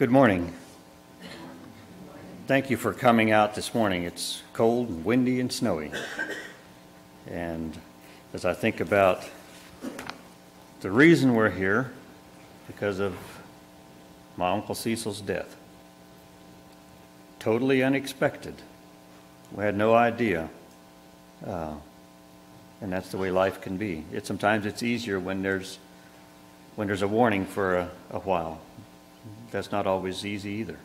Good morning. Thank you for coming out this morning. It's cold and windy and snowy. And as I think about the reason we're here, because of my Uncle Cecil's death. Totally unexpected. We had no idea. Uh, and that's the way life can be. It, sometimes it's easier when there's, when there's a warning for a, a while. That's not always easy either.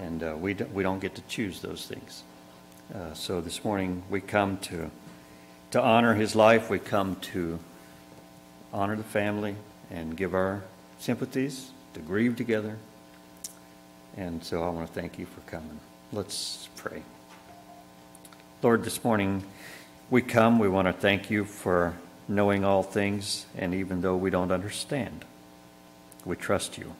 And uh, we, don't, we don't get to choose those things. Uh, so this morning we come to, to honor his life. We come to honor the family and give our sympathies, to grieve together. And so I want to thank you for coming. Let's pray. Lord, this morning we come, we want to thank you for knowing all things, and even though we don't understand, we trust you.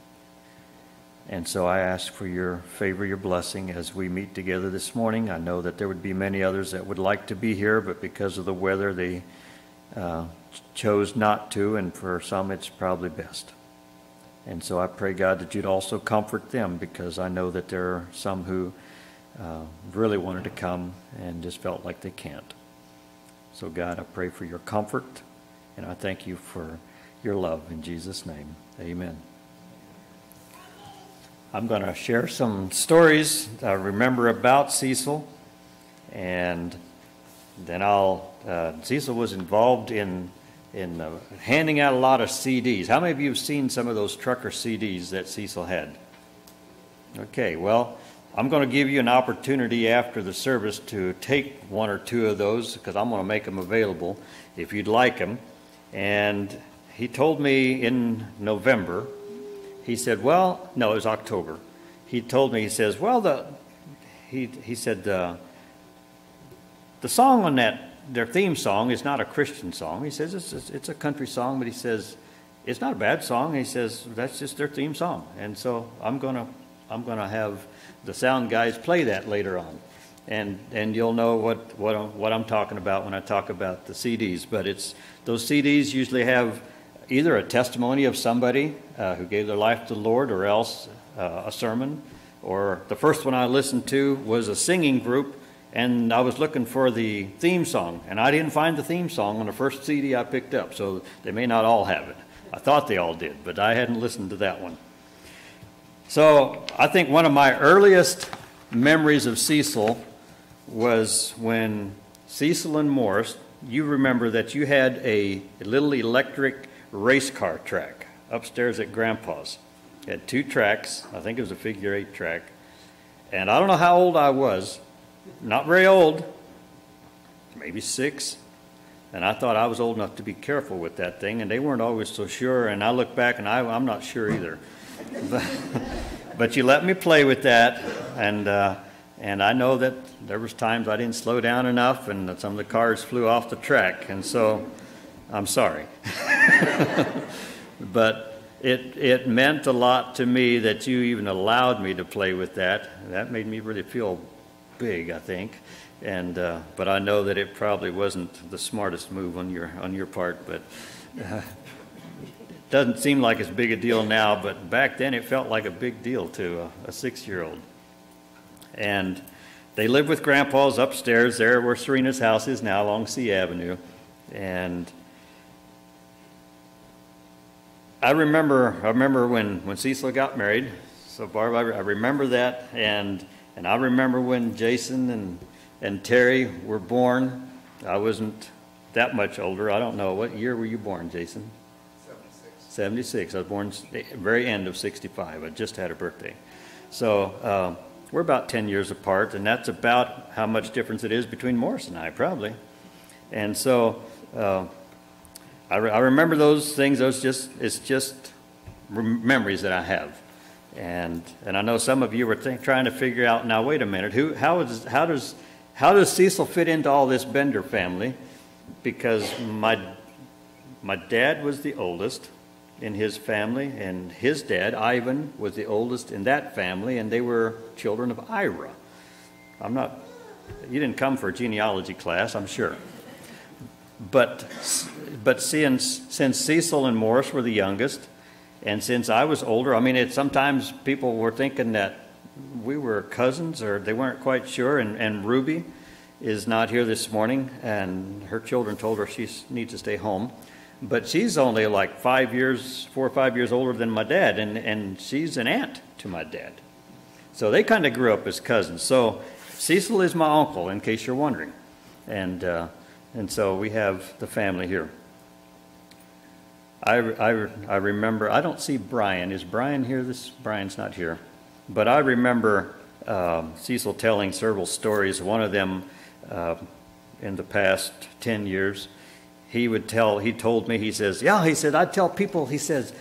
And so I ask for your favor, your blessing as we meet together this morning. I know that there would be many others that would like to be here, but because of the weather, they uh, chose not to, and for some, it's probably best. And so I pray, God, that you'd also comfort them because I know that there are some who uh, really wanted to come and just felt like they can't. So, God, I pray for your comfort, and I thank you for your love in Jesus' name. Amen. I'm going to share some stories I remember about Cecil, and then I'll. Uh, Cecil was involved in in uh, handing out a lot of CDs. How many of you have seen some of those trucker CDs that Cecil had? Okay, well, I'm going to give you an opportunity after the service to take one or two of those because I'm going to make them available if you'd like them. And he told me in November he said, well, no, it was October. He told me, he says, well, the, he, he said, uh, the song on that, their theme song is not a Christian song. He says, it's, it's a country song, but he says, it's not a bad song. He says, that's just their theme song. And so I'm going to, I'm going to have the sound guys play that later on. And, and you'll know what, what, I'm, what I'm talking about when I talk about the CDs. But it's, those CDs usually have either a testimony of somebody uh, who gave their life to the Lord or else uh, a sermon. Or the first one I listened to was a singing group, and I was looking for the theme song, and I didn't find the theme song on the first CD I picked up, so they may not all have it. I thought they all did, but I hadn't listened to that one. So I think one of my earliest memories of Cecil was when Cecil and Morris, you remember that you had a, a little electric race car track upstairs at Grandpa's. It had two tracks. I think it was a figure eight track. And I don't know how old I was. Not very old. Maybe six. And I thought I was old enough to be careful with that thing, and they weren't always so sure. And I look back, and I, am not sure either. but, but, you let me play with that, and uh, and I know that there was times I didn't slow down enough, and that some of the cars flew off the track, and so I'm sorry. but it, it meant a lot to me that you even allowed me to play with that. That made me really feel big, I think. And, uh, but I know that it probably wasn't the smartest move on your, on your part, but uh, it doesn't seem like it's big a deal now, but back then it felt like a big deal to a, a six-year-old. And they lived with grandpa's upstairs there where Serena's house is now along C Avenue. And I remember, I remember when, when Cecil got married. So Barb, I, I remember that, and and I remember when Jason and and Terry were born. I wasn't that much older. I don't know what year were you born, Jason? 76. 76. I was born the very end of 65. I just had a birthday. So uh, we're about 10 years apart, and that's about how much difference it is between Morris and I, probably. And so uh, I, re- I remember those things. Those just it's just memories that I have, and and I know some of you were trying to figure out now. Wait a minute, who how is how does how does Cecil fit into all this Bender family? Because my my dad was the oldest in his family, and his dad Ivan was the oldest in that family, and they were children of Ira. I'm not. You didn't come for a genealogy class, I'm sure. But, but since, since Cecil and Morris were the youngest, And since I was older, I mean, it, sometimes people were thinking that we were cousins or they weren't quite sure. And, and Ruby is not here this morning, and her children told her she needs to stay home. But she's only like five years, four or five years older than my dad, and, and she's an aunt to my dad. So they kind of grew up as cousins. So Cecil is my uncle, in case you're wondering. And, uh, and so we have the family here. I, I, I remember, I don't see Brian. Is Brian here? This Brian's not here. But I remember um, Cecil telling several stories. One of them uh, in the past 10 years, he would tell, he told me, he says, yeah, he said, I'd tell people, he says,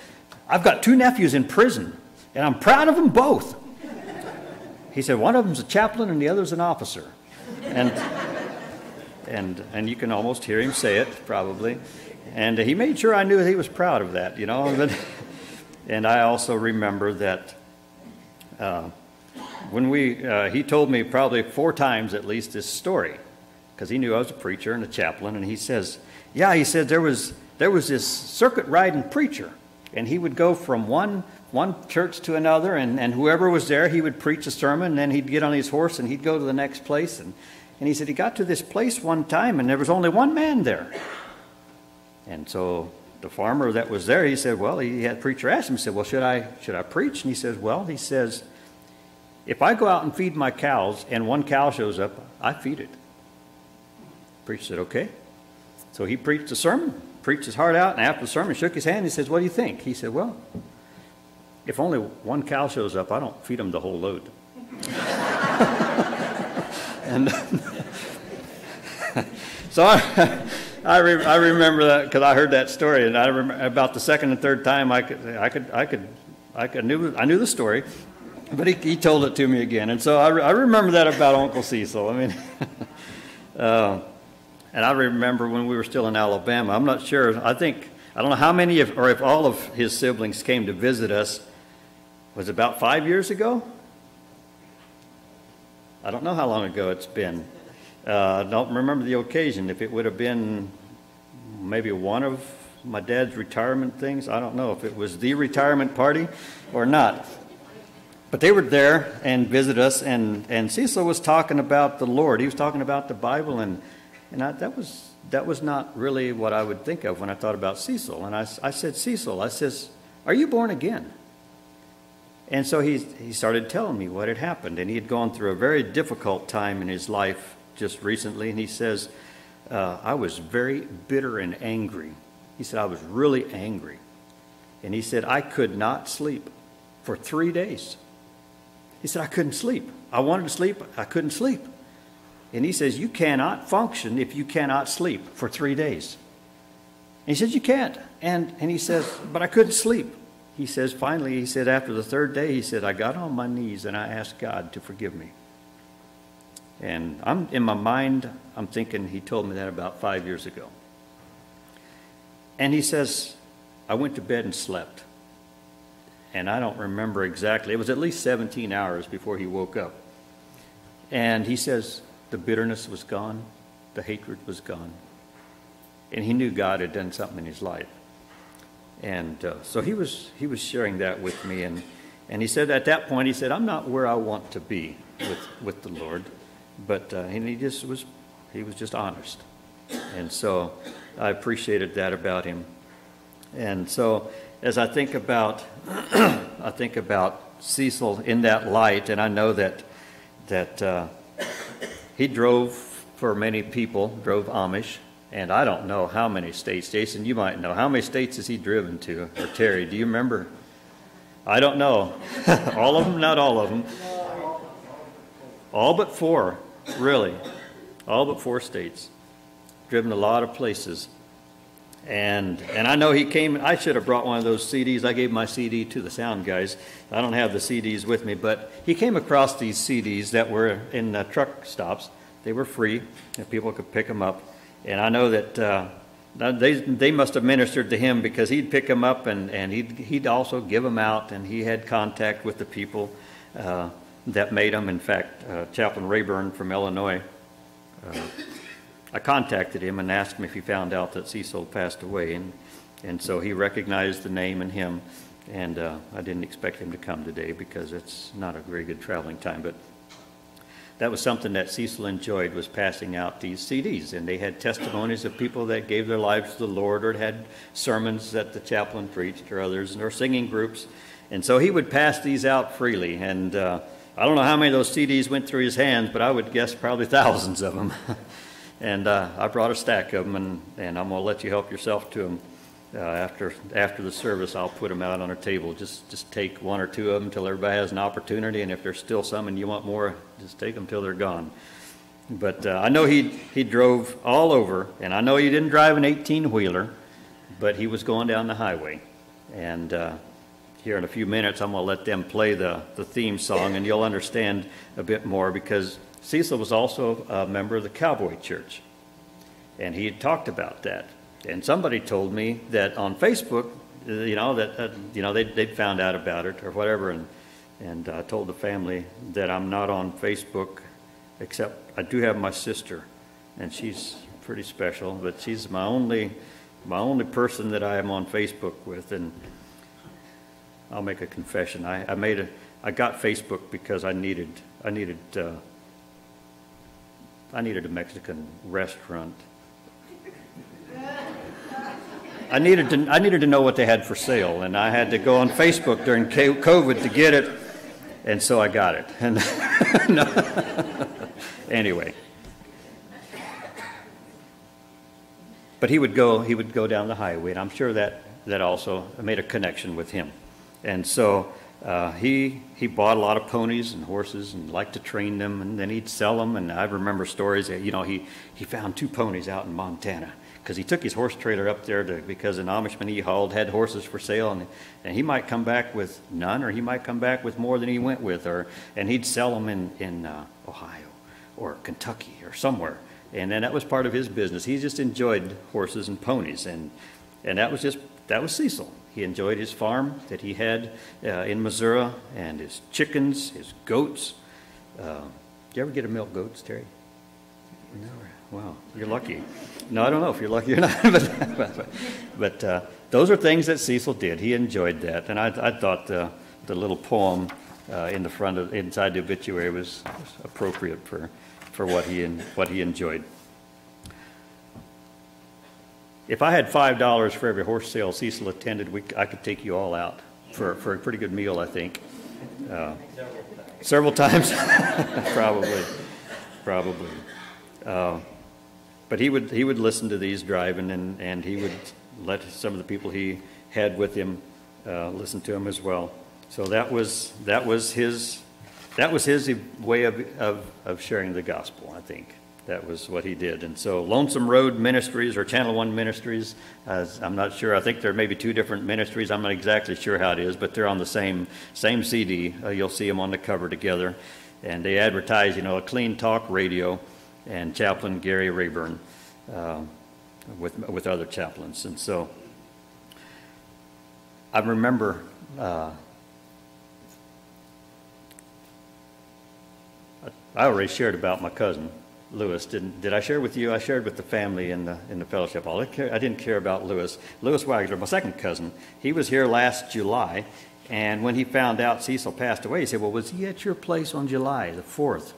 I've got two nephews in prison, and I'm proud of them both. He said, one of them's a chaplain and the other's an officer. And, and, and you can almost hear him say it, probably. And he made sure I knew he was proud of that, you know. and I also remember that uh, when we, uh, he told me probably four times at least this story, because he knew I was a preacher and a chaplain, and he says, yeah, he said there was, there was this circuit riding preacher, and he would go from one, one church to another, and, and whoever was there, he would preach a sermon, and then he'd get on his horse and he'd go to the next place. And, and he said he got to this place one time, and there was only one man there. And so the farmer that was there, he said, well, he had preacher ask him, he said, well, should I, should I preach? And he says, well, he says, if I go out and feed my cows and one cow shows up, I feed it. Preacher said, okay. So he preached a sermon, preached his heart out, and after the sermon, shook his hand. He says, what do you think? He said, well, if only one cow shows up, I don't feed them the whole load. and so I, I, re, I, remember that because I heard that story, and I remember about the second and third time I could, I could, I could, I could knew, I knew the story, but he, he told it to me again. And so I, I remember that about Uncle Cecil. I mean, uh, and I remember when we were still in Alabama. I'm not sure. I think, I don't know how many of, or if all of his siblings came to visit us. Was about five years ago? I don't know how long ago it's been. Uh, don't remember the occasion. If it would have been maybe one of my dad's retirement things, I don't know if it was the retirement party or not. But they were there and visited us, and, and Cecil was talking about the Lord. He was talking about the Bible, and, and I, that, was, that was not really what I would think of when I thought about Cecil. And I, I said, Cecil, I says, are you born again? And so he, he started telling me what had happened. And he had gone through a very difficult time in his life just recently. And he says, uh, I was very bitter and angry. He said, I was really angry. And he said, I could not sleep for three days. He said, I couldn't sleep. I wanted to sleep, I couldn't sleep. And he says, You cannot function if you cannot sleep for three days. And he says, You can't. And, and he says, But I couldn't sleep. He says, Finally, he said, after the third day, he said, I got on my knees and I asked God to forgive me. And I'm in my mind, I'm thinking he told me that about five years ago. And he says, I went to bed and slept and I don't remember exactly. It was at least 17 hours before he woke up. And he says the bitterness was gone, the hatred was gone. And he knew God had done something in his life. And uh, so he was, he was sharing that with me. And, and he said at that point, he said, I'm not where I want to be with, with the Lord. But uh, and he just was, he was just honest. And so I appreciated that about him. And so as I think about, I think about Cecil in that light, and I know that that uh, he drove for many people, drove Amish, and I don't know how many states. Jason, you might know how many states has he driven to, or Terry? Do you remember? I don't know. all of them, not all of them. All but four, really. All but four states. Driven a lot of places. And, and I know he came, I should have brought one of those CDs. I gave my CD to the sound guys. I don't have the CDs with me, but he came across these CDs that were in uh, truck stops. They were free, and people could pick them up. And I know that uh, they, they must have ministered to him because he'd pick them up and, and he'd, he'd also give them out, and he had contact with the people uh, that made them. In fact, uh, Chaplain Rayburn from Illinois uh, I contacted him and asked him if he found out that Cecil passed away, and, and so he recognized the name and him. And uh, I didn't expect him to come today because it's not a very good traveling time. But that was something that Cecil enjoyed was passing out these CDs. And they had testimonies of people that gave their lives to the Lord or had sermons that the chaplain preached or others or singing groups. And so he would pass these out freely. And uh, I don't know how many of those CDs went through his hands, but I would guess probably thousands of them. and uh, I brought a stack of them, and, and I'm going to let you help yourself to them. Uh, after after the service, I'll put them out on our table. Just just take one or two of them until everybody has an opportunity, and if there's still some and you want more, just take them till they're gone. But uh, I know he he drove all over, and I know he didn't drive an 18 wheeler, but he was going down the highway, and uh, here in a few minutes, I'm going to let them play the, the theme song, and you'll understand a bit more because Cecil was also a member of the Cowboy Church, and he had talked about that. And somebody told me that on Facebook, you know, that, uh, you know, they'd, they'd found out about it or whatever, and, and I uh, told the family that I'm not on Facebook, except I do have my sister, and she's pretty special, but she's my only, my only person that I am on Facebook with, and I'll make a confession. I, I made a, I got Facebook because I needed, I needed, uh, I needed a Mexican restaurant. I needed to, I needed to know what they had for sale, and I had to go on Facebook during COVID to get it, and so I got it. And anyway, but he would go, he would go down the highway, and I'm sure that that also made a connection with him. And so uh, he, he bought a lot of ponies and horses and liked to train them, and then he'd sell them. And I remember stories that, you know, he, he found two ponies out in Montana because he took his horse trailer up there to, because an Amishman he hauled had horses for sale, and, and he might come back with none, or he might come back with more than he went with, or and he'd sell them in in uh, Ohio or Kentucky or somewhere, and then that was part of his business. He just enjoyed horses and ponies, and and that was just that was Cecil. He enjoyed his farm that he had uh, in Missouri and his chickens, his goats. Uh, you ever get a milk goats, Terry? No. Wow, you're lucky. No, I don't know if you're lucky or not, but, but, but uh, those are things that Cecil did. He enjoyed that, and I, I thought the, the little poem uh, in the front of inside the obituary was, was appropriate for, for what he what he enjoyed. If I had five dollars for every horse sale Cecil attended, we, I could take you all out for, for a pretty good meal, I think. Uh, several times, probably, probably. Uh, but he would he would listen to these driving, and, and he would let some of the people he had with him uh, listen to him as well. So that was that was his that was his way of, of, of sharing the gospel, I think that was what he did. And so Lonesome Road Ministries or Channel One Ministries, uh, I'm not sure. I think there may be two different ministries. I'm not exactly sure how it is, but they're on the same same CD. Uh, you'll see them on the cover together, and they advertise, you know, a clean talk radio, and Chaplain Gary Rayburn uh, with with other chaplains. And so I remember. Uh, I already shared about my cousin, Lewis. Didn't, did I share with you? I shared with the family in the, in the fellowship hall. I, I didn't care about Lewis. Lewis Wagler, my second cousin, he was here last July, and when he found out Cecil passed away, he said, Well, was he at your place on July the 4th?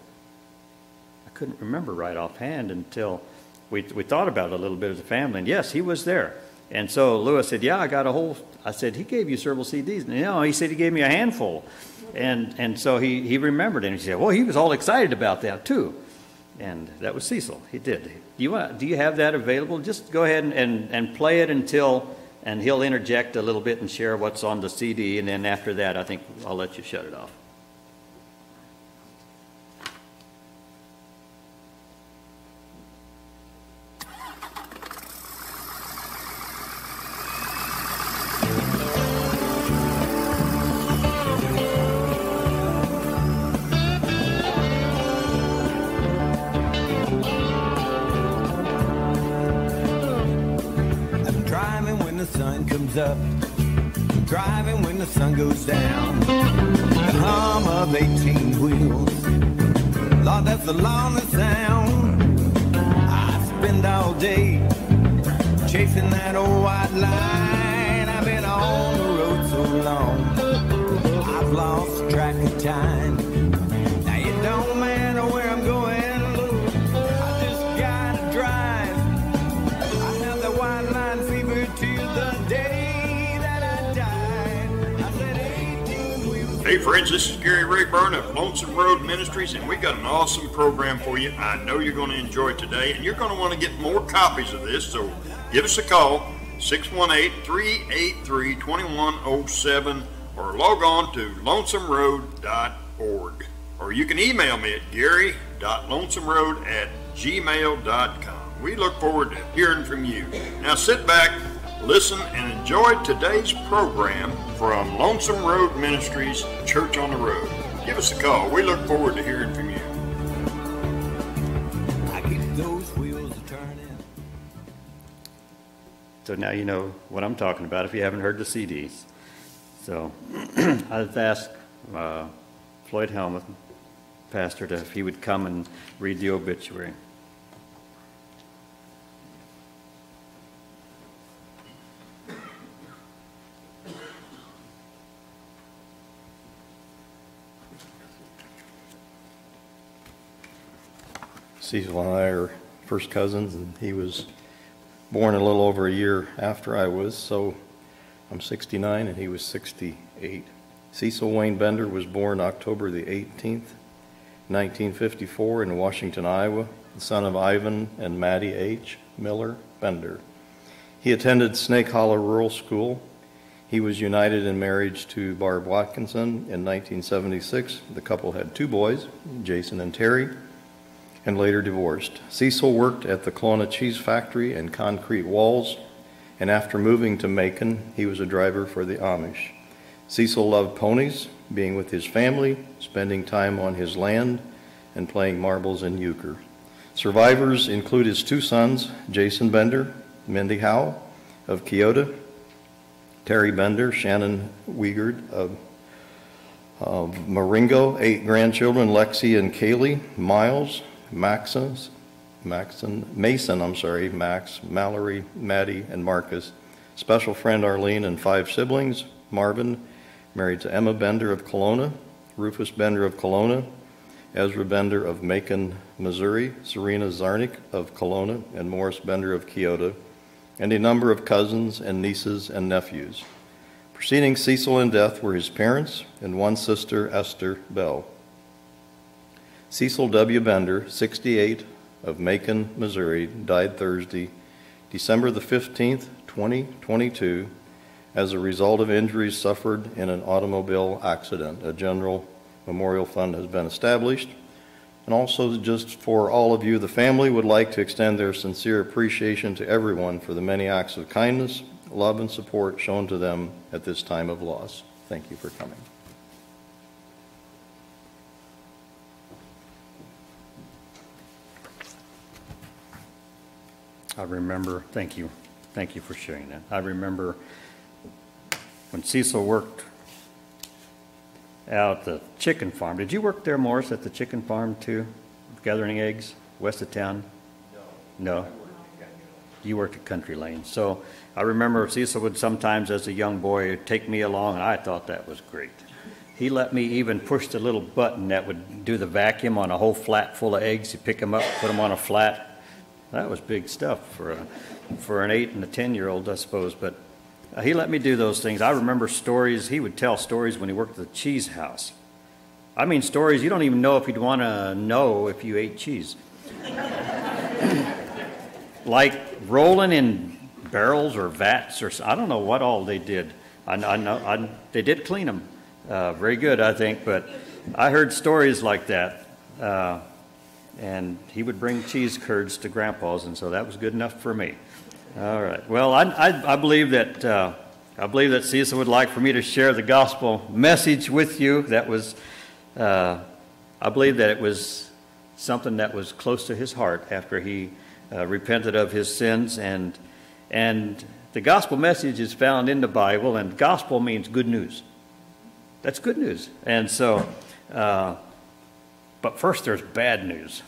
I couldn't remember right offhand until we, we thought about it a little bit as a family, and yes, he was there. And so Lewis said, Yeah, I got a whole. I said, He gave you several CDs. And, he said he gave me a handful. And, and so he, he remembered. And he said, Well, he was all excited about that, too and that was Cecil. He did. Do you want? Do you have that available? Just go ahead and, and, and play it until, and he'll interject a little bit and share what's on the CD, and then after that, I think I'll let you shut it off. Up, driving when the sun goes down. The hum of 18 wheels, Lord, that's the longest sound. I spend all day chasing that old white line. I've been on the road so along. Friends, this is Gary Rayburn of Lonesome Road Ministries, and we got an awesome program for you. I know you're going to enjoy today, and you're going to want to get more copies of this, so give us a call, 618-383-2107, or log on to lonesomeroad.org. Or you can email me at gary.lonesomeroad at gmail.com. We look forward to hearing from you. Now sit back, listen, and enjoy today's program from Lonesome Road Ministries, Church on the Road. Give us a call. We look forward to hearing from you. I keep those wheels turning. So now you know what I'm talking about if you haven't heard the CDs. So I've asked uh, Floyd Helmuth, pastor, to, if he would come and read the obituary. Cecil and I are first cousins, and he was born a little over a year after I was, so I'm 69 and he was 68. Cecil Wayne Bender was born October the 18th, 1954 in Washington, Iowa, the son of Ivan and Maddie H. Miller Bender. He attended Snake Hollow Rural School. He was united in marriage to Barb Watkinson in 1976. The couple had two boys, Jason and Terry and later divorced. Cecil worked at the Kalona Cheese Factory and Concrete Walls, and after moving to Macon, he was a driver for the Amish. Cecil loved ponies, being with his family, spending time on his land, and playing marbles and euchre. Survivors include his two sons, Jason Bender, Mindy Howe of Keota, Terry Bender, Shannon Wiegard of Marengo, eight grandchildren, Lexi and Kaylee, Miles, Maxons, Maxon, Mason, I'm sorry, Max, Mallory, Maddie, and Marcus. Special friend Arlene and five siblings, Marvin, married to Emma Bender of Kalona, Rufus Bender of Kalona, Ezra Bender of Macon, Missouri, Serena Zarnik of Kalona, and Morris Bender of Keota, and a number of cousins and nieces and nephews. Preceding Cecil in death were his parents and one sister, Esther Bell. Cecil W. Bender, 68, of Macon, Missouri, died Thursday, December the 15th, 2022, as a result of injuries suffered in an automobile accident. A general memorial fund has been established. And also, just for all of you, the family would like to extend their sincere appreciation to everyone for the many acts of kindness, love, and support shown to them at this time of loss. Thank you for coming. I remember, thank you, thank you for sharing that. I remember when Cecil worked out at the chicken farm. Did you work there, Morris, at the chicken farm too, gathering eggs, west of town? No. No? You worked at Country Lane. So I remember Cecil would sometimes, as a young boy, take me along, and I thought that was great. He let me even push the little button that would do the vacuum on a whole flat full of eggs. You pick them up, put them on a flat. That was big stuff for a, for an eight and a ten year old, I suppose. But uh, he let me do those things. I remember stories. He would tell stories when he worked at the cheese house. I mean, stories you don't even know if you'd want to know if you ate cheese. like rolling in barrels or vats or I don't know what all they did. I, I know I, they did clean them uh, very good, I think. But I heard stories like that. Uh, and he would bring cheese curds to grandpa's, and so that was good enough for me. All right. Well, I, I, I believe that uh, I believe that Cecil would like for me to share the gospel message with you. That was, uh, I believe that it was something that was close to his heart after he uh, repented of his sins, and and the gospel message is found in the Bible, and gospel means good news. That's good news, and so. But first, there's bad news.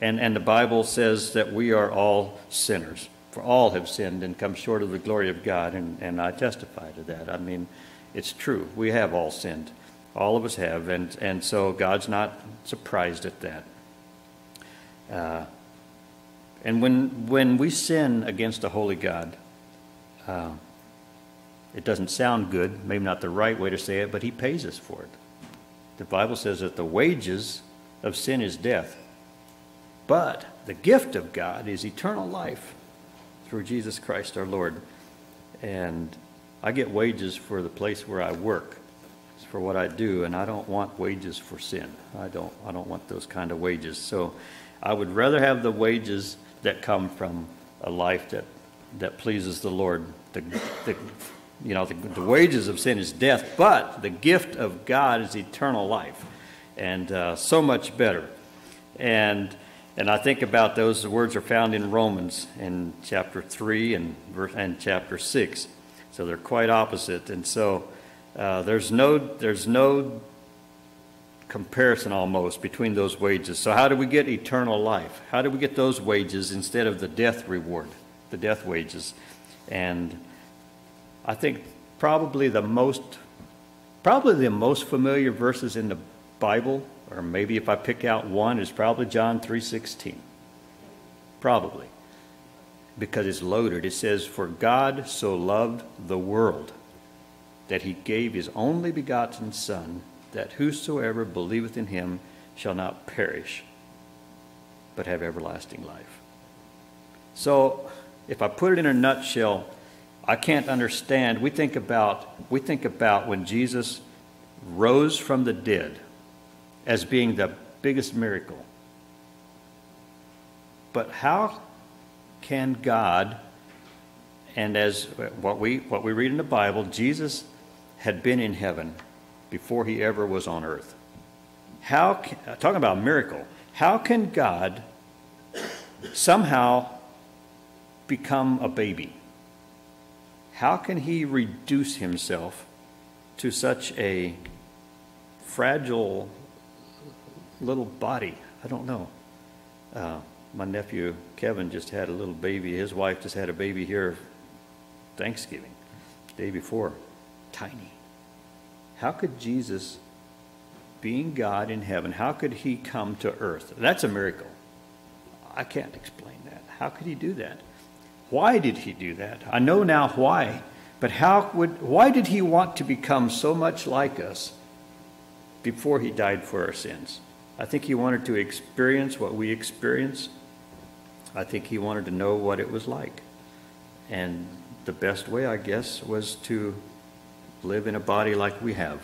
And, and the Bible says that we are all sinners. For all have sinned and come short of the glory of God. And, and I testify to that. I mean, It's true. We have all sinned. All of us have. And, and so God's not surprised at that. Uh, and when, when we sin against a holy God, uh, it doesn't sound good, maybe not the right way to say it, but He pays us for it. The Bible says that the wages of sin is death, but the gift of God is eternal life through Jesus Christ our Lord. And I get wages for the place where I work, for what I do, and I don't want wages for sin. I don't, I don't want those kind of wages. So I would rather have the wages that come from a life that, that pleases the Lord. The, the, you know, the, the wages of sin is death, but the gift of God is eternal life, and uh, so much better. And and I think about those the words are found in Romans in chapter three and and chapter six. So they're quite opposite. And so uh, there's no there's no comparison almost between those wages. So how do we get eternal life? How do we get those wages instead of the death reward, the death wages? And I think probably the most probably the most familiar verses in the Bible, or maybe if I pick out one, is probably John 3:16. Probably because it's loaded. It says, For God so loved the world that he gave his only begotten Son, that whosoever believeth in him shall not perish, but have everlasting life. So, if I put it in a nutshell, I can't understand. We think about, we think about when Jesus rose from the dead as being the biggest miracle. But how can God, and as what we, what we read in the Bible, Jesus had been in heaven before he ever was on earth. How, talking about miracle, how can God somehow become a baby? How can he reduce himself to such a fragile little body? I don't know. Uh, my nephew Kevin just had a little baby. His wife just had a baby here Thanksgiving, day before. Tiny. How could Jesus, being God in heaven, how could he come to earth? That's a miracle. I can't explain that. How could he do that? Why did he do that? I know now why, but how would why did he want to become so much like us before he died for our sins? I think he wanted to experience what we experience I think he wanted to know what it was like. And the best way, I guess, was to live in a body like we have.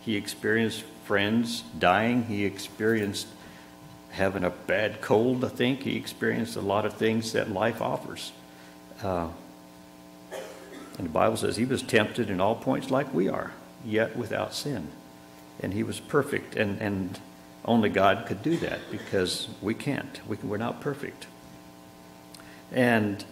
He experienced friends dying. He experienced having a bad cold, I think. He experienced a lot of things that life offers. Uh, and the Bible says he was tempted in all points like we are, yet without sin. And he was perfect. And, and only God could do that because we can't. We, we're not perfect. And,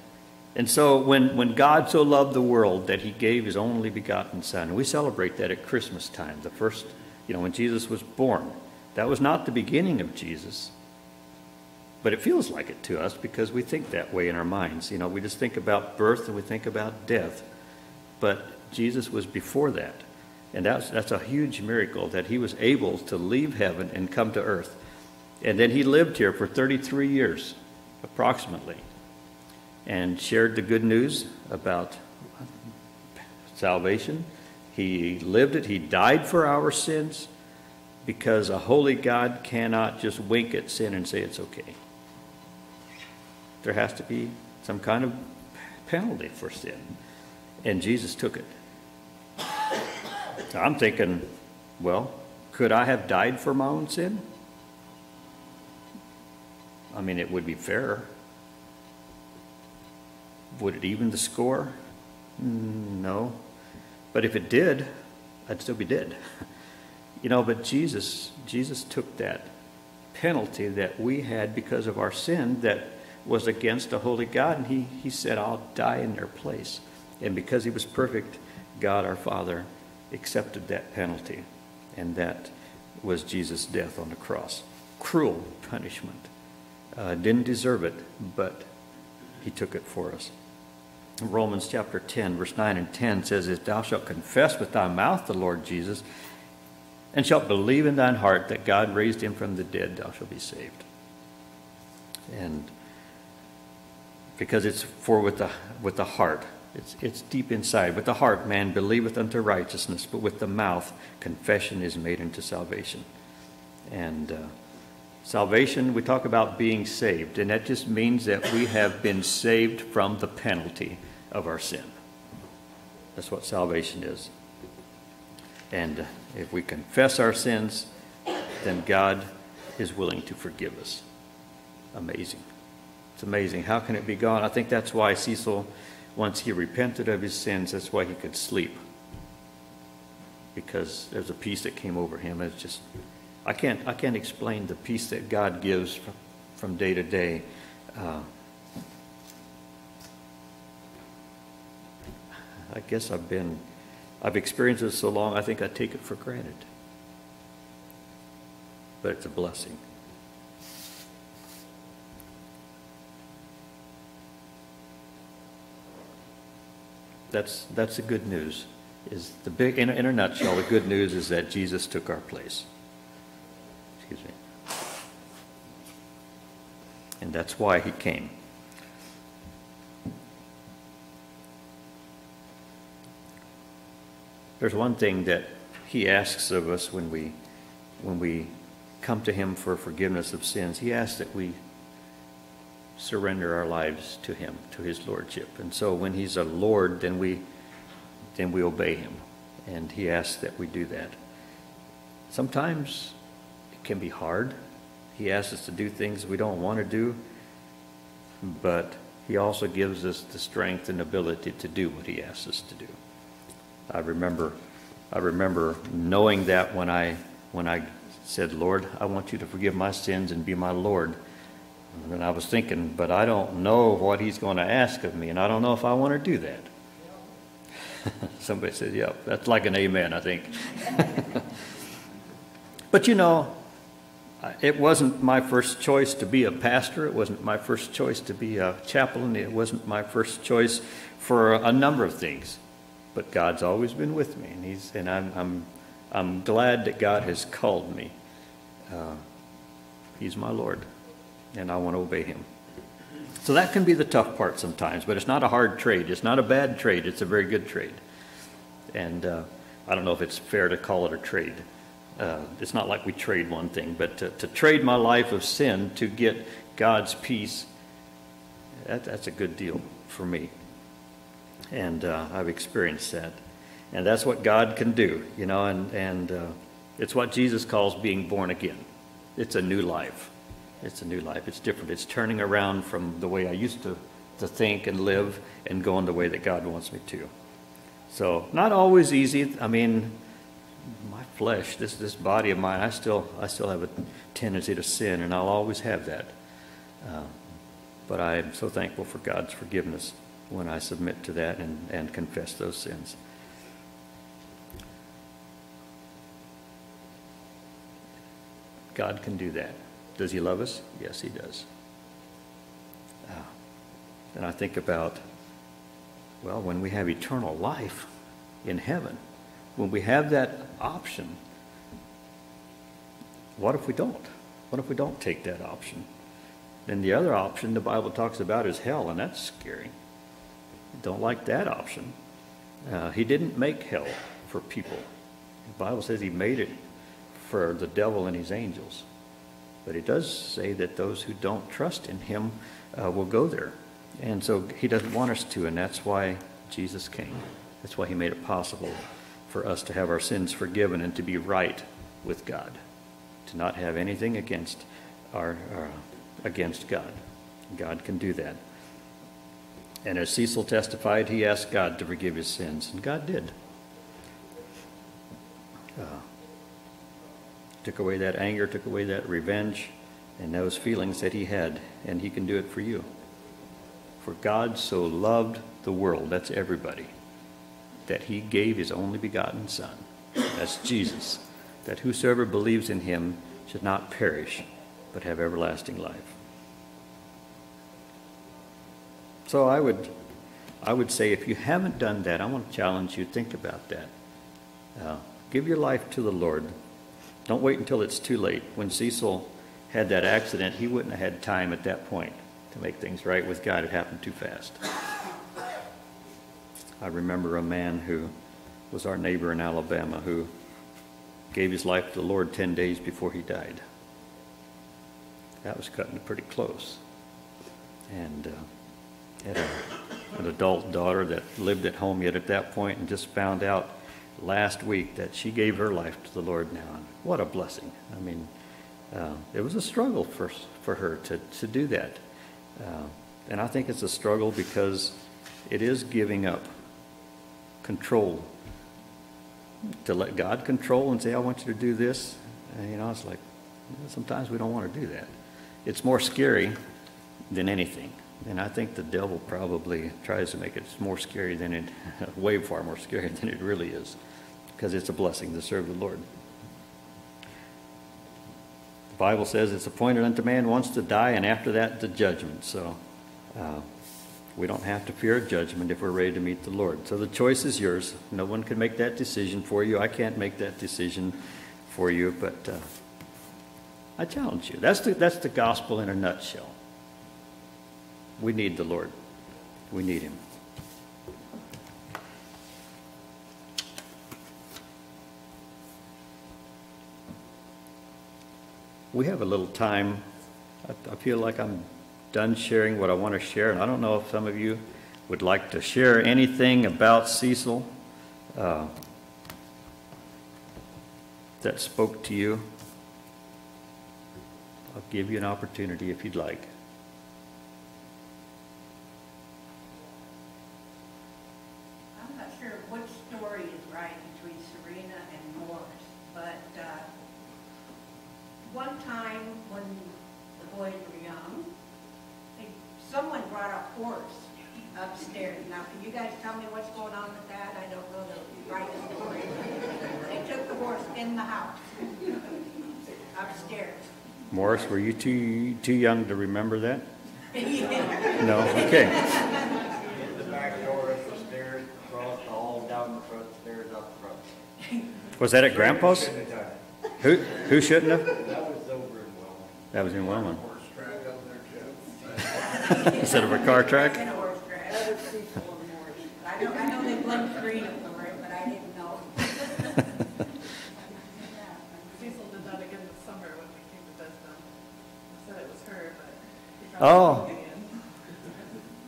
and so when, when God so loved the world that he gave his only begotten Son, and we celebrate that at Christmas time, the first, you know, when Jesus was born. That was not the beginning of Jesus, but it feels like it to us because we think that way in our minds. You know, we just think about birth and we think about death, but Jesus was before that. And that's, that's a huge miracle that he was able to leave heaven and come to earth. And then he lived here for 33 years, approximately and shared the good news about salvation. He lived it, He died for our sins because a holy God cannot just wink at sin and say it's okay. There has to be some kind of penalty for sin. And Jesus took it. I'm thinking, well, could I have died for my own sin? I mean, it would be fair. Would it even the score? Mm, no. But if it did, I'd still be dead. You know, but Jesus, Jesus took that penalty that we had because of our sin that was against a holy God, and he, he said, I'll die in their place. And because he was perfect, God our Father accepted that penalty. And that was Jesus' death on the cross. Cruel punishment. Uh, didn't deserve it, but he took it for us. Romans chapter 10, verse 9 and 10 says, If thou shalt confess with thy mouth the Lord Jesus, and shalt believe in thine heart that God raised him from the dead, thou shalt be saved. And because it's for with the, with the heart, it's, it's deep inside. With the heart, man believeth unto righteousness, but with the mouth, confession is made unto salvation. And uh, salvation, we talk about being saved, and that just means that we have been saved from the penalty of our sin. That's what salvation is. And if we confess our sins, then God is willing to forgive us. Amazing. It's amazing. How can it be gone? I think that's why Cecil, once he repented of his sins, that's why he could sleep. Because there's a peace that came over him. It's just, I can't, I can't explain the peace that God gives from, from day to day. Uh, I guess I've been, I've experienced it so long, I think I take it for granted. But it's a blessing. That's, that's the good news. Is the big, in a, in a nutshell, the good news is that Jesus took our place. Excuse me. And that's why he came. There's one thing that he asks of us when we, when we come to him for forgiveness of sins. He asks that we surrender our lives to him, to his lordship. And so when he's a lord, then we, then we obey him. And he asks that we do that. Sometimes it can be hard. He asks us to do things we don't want to do, but he also gives us the strength and ability to do what he asks us to do. I remember, I remember knowing that when I, when I said, Lord, I want you to forgive my sins and be my Lord. And I was thinking, but I don't know what he's going to ask of me, and I don't know if I want to do that. Somebody said, yeah, that's like an amen, I think. but you know, it wasn't my first choice to be a pastor. It wasn't my first choice to be a chaplain. It wasn't my first choice for a number of things but God's always been with me, and He's and I'm I'm I'm glad that God has called me. Uh, he's my Lord, and I want to obey Him. So that can be the tough part sometimes, but it's not a hard trade. It's not a bad trade. It's a very good trade, and uh, I don't know if it's fair to call it a trade. Uh, it's not like we trade one thing, but to, to trade my life of sin to get God's peace, that, that's a good deal for me and uh, I've experienced that. And that's what God can do, you know, and, and uh, it's what Jesus calls being born again. It's a new life. It's a new life. It's different. It's turning around from the way I used to, to think and live and going the way that God wants me to. So, not always easy. I mean, my flesh, this, this body of mine, I still, I still have a tendency to sin, and I'll always have that. Uh, but I am so thankful for God's forgiveness when I submit to that and, and confess those sins. God can do that. Does He love us? Yes, He does. Uh, and I think about, well, when we have eternal life in heaven, when we have that option, what if we don't? What if we don't take that option? Then the other option the Bible talks about is hell, and that's scary. Don't like that option. Uh, he didn't make hell for people. The Bible says he made it for the devil and his angels. But it does say that those who don't trust in him uh, will go there. And so he doesn't want us to, and that's why Jesus came. That's why he made it possible for us to have our sins forgiven and to be right with God, to not have anything against our, uh, against God. God can do that. And as Cecil testified, he asked God to forgive his sins, and God did. Uh, took away that anger, took away that revenge, and those feelings that he had, and he can do it for you. For God so loved the world, that's everybody, that he gave his only begotten Son, that's Jesus, that whosoever believes in him should not perish, but have everlasting life. So I would, I would say if you haven't done that, I want to challenge you, think about that. Uh, Give your life to the Lord. Don't wait until it's too late. When Cecil had that accident, he wouldn't have had time at that point to make things right with God. It happened too fast. I remember a man who was our neighbor in Alabama who gave his life to the Lord 10 days before he died. That was cutting it pretty close. And uh, had a, an adult daughter that lived at home yet at that point and just found out last week that she gave her life to the Lord now. And what a blessing. I mean, uh, it was a struggle for, for her to, to do that. Uh, and I think it's a struggle because it is giving up control to let God control and say, I want you to do this. And, you know, it's like, sometimes we don't want to do that. It's more scary than anything. And I think the devil probably tries to make it more scary than it, way far more scary than it really is, because it's a blessing to serve the Lord. The Bible says it's appointed unto man once to die, and after that, the judgment. So uh, we don't have to fear judgment if we're ready to meet the Lord. So the choice is yours. No one can make that decision for you. I can't make that decision for you, but uh, I challenge you. That's the, that's the gospel in a nutshell. We need the Lord. We need Him. We have a little time. I, I feel like I'm done sharing what I want to share, and I don't know if some of you would like to share anything about Cecil uh, that spoke to you. I'll give you an opportunity if you'd like. I'm not sure which story is right between Serena and Morris, but uh, one time when the boys were young, they- someone brought a horse upstairs. Now, can you guys tell me what's going on with that? I don't know the right story. They took the horse in the house, upstairs. Morris, were you too, too young to remember that? No? Okay. In the back door, up the stairs, across the hall, down the front stairs, up front. Was that at Grandpa's? Shouldn't have done it. Who, who shouldn't have? That was over in Wellman. That was in Wellman. Instead of a car track? Horse track. I know, I know they blamed Serena for it, but I didn't know. Cecil did that again this summer when we came to visit. He said it was her, but he Oh. probably did.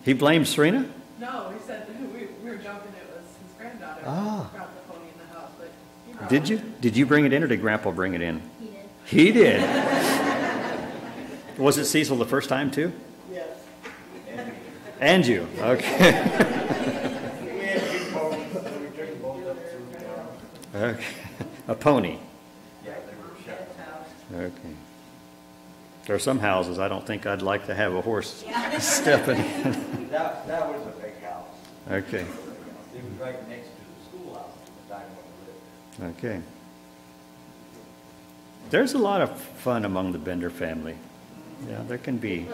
He blamed Serena? No, he said, we, we were joking it was his granddaughter Ah. who brought the pony in the house, but he brought Did you? Did you bring it in or did Grandpa bring it in? He did. He did? Was it Cecil the first time too? Yes. And you? Okay. We had two ponies, so we took them both up through town. Okay. A pony. Yeah, they were shut. Okay. There are some houses I don't think I'd like to have a horse stepping in. That, that was a big house. Okay. It was right next Okay. There's a lot of fun among the Bender family. Yeah, there can be.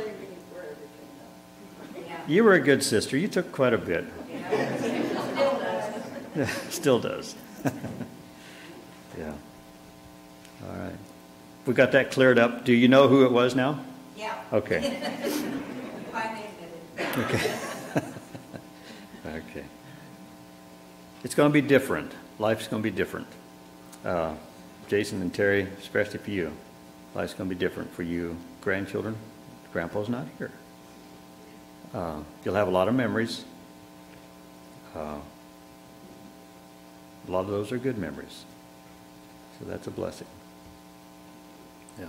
You were a good sister. You took quite a bit. Still does. Yeah. All right. We got that cleared up. Do you know who it was now? Yeah. Okay. Okay. Okay. It's going to be different. Life's going to be different. Uh, Jason and Terry, especially for you, life's going to be different for you grandchildren. Grandpa's not here. Uh, You'll have a lot of memories. Uh, A lot of those are good memories. So that's a blessing. Yeah.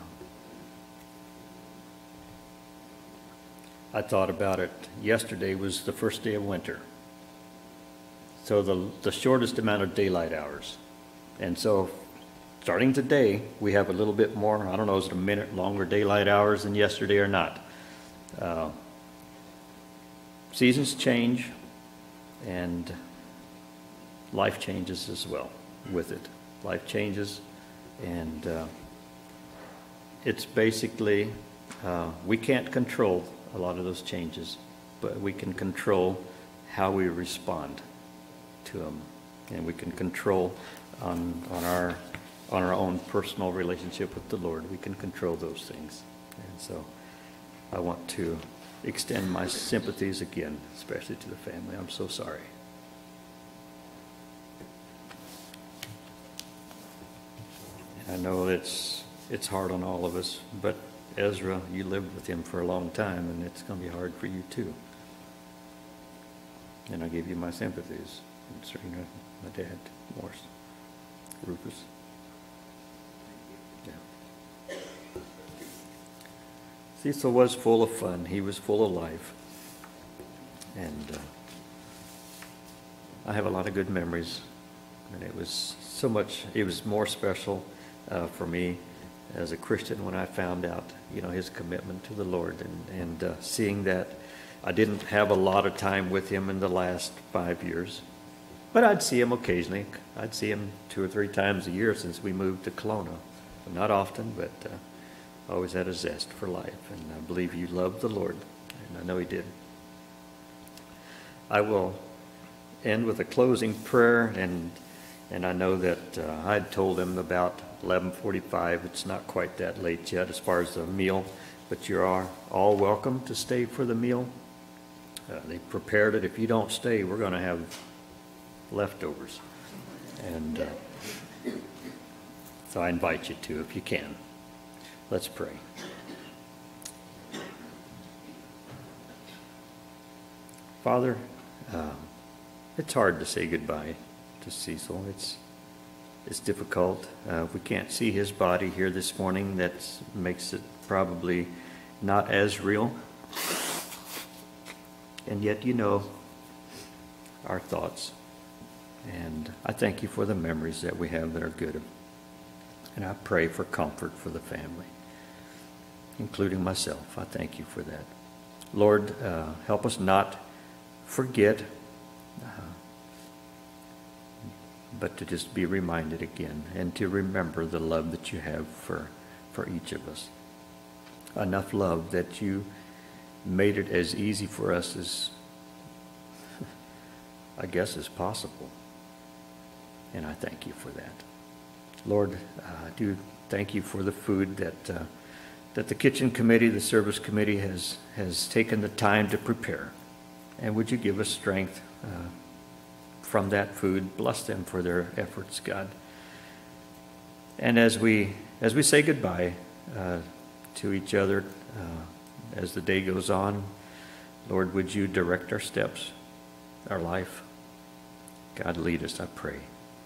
I thought about it. Yesterday was the first day of winter. So the, the shortest amount of daylight hours. And so, starting today, we have a little bit more, I don't know, is it a minute longer daylight hours than yesterday or not? Uh, Seasons change, and life changes as well with it. Life changes, and uh, it's basically, uh, we can't control a lot of those changes, but we can control how we respond to Him, And we can control on, on our, on our own personal relationship with the Lord. We can control those things. And so I want to extend my sympathies again, especially to the family. I'm so sorry. I know it's, it's hard on all of us, but Ezra, you lived with him for a long time, and it's going to be hard for you too. And I give you my sympathies, Serena, my dad, Morris, Rufus. Yeah. Cecil was full of fun. He was full of life. And uh, I have a lot of good memories. And it was so much, it was more special uh, for me as a Christian when I found out, you know, his commitment to the Lord and, and uh, seeing that I didn't have a lot of time with him in the last five years, but I'd see him occasionally. I'd see him two or three times a year since we moved to Kalona. Not often, but uh, always had a zest for life. And I believe you loved the Lord, and I know he did. I will end with a closing prayer, and and I know that uh, I'd told him about 11:45. It's not quite that late yet as far as the meal, but you are all welcome to stay for the meal. Uh, they prepared it. If you don't stay, we're going to have leftovers, and uh, so I invite you to if you can. Let's pray. Father, uh, it's hard to say goodbye to Cecil. It's it's difficult. Uh, we can't see his body here this morning. That makes it probably not as real. And yet, you know our thoughts. And I thank you for the memories that we have that are good. And I pray for comfort for the family, including myself. I thank you for that. Lord, uh, help us not forget but to just be reminded again and to remember the love that you have for, for each of us. Enough love that you made it as easy for us as, I guess, as possible. And I thank you for that. Lord, uh, I do thank you for the food that, uh, that the kitchen committee, the service committee has, has taken the time to prepare. And would you give us strength uh, from that food. Bless them for their efforts, God. And as we as we say goodbye uh, to each other uh, as the day goes on, Lord, would you direct our steps, our life? God, lead us, I pray.